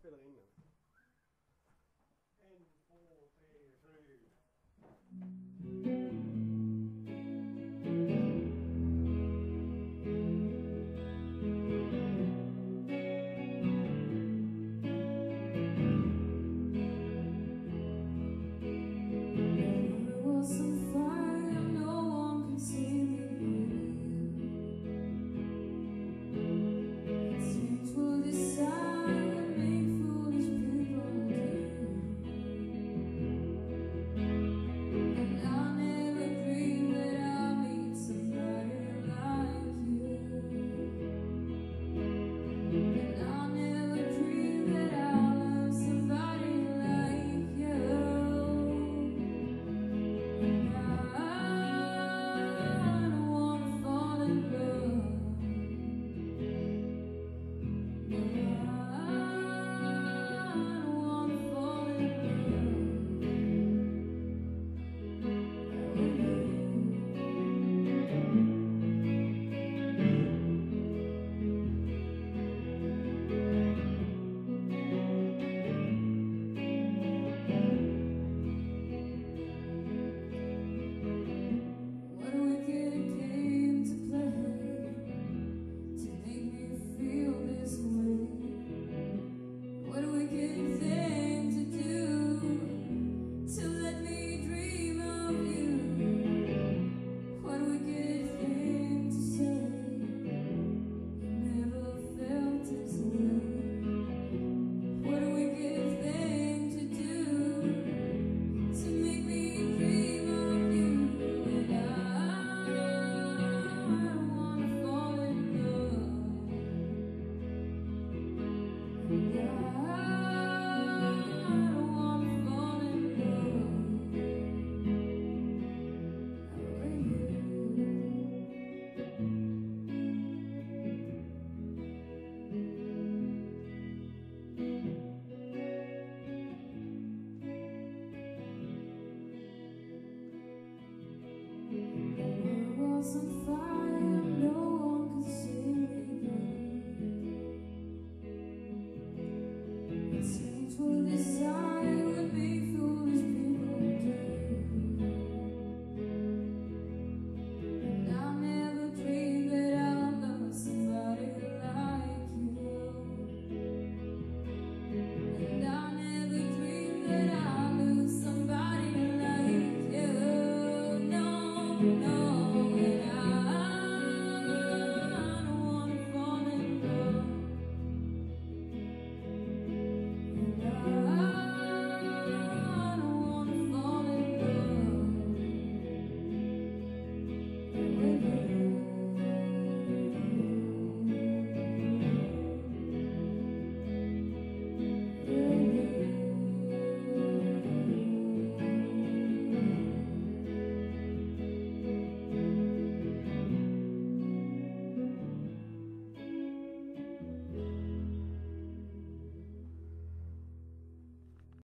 spelar in nu. En, två, tre, fyra. yeah.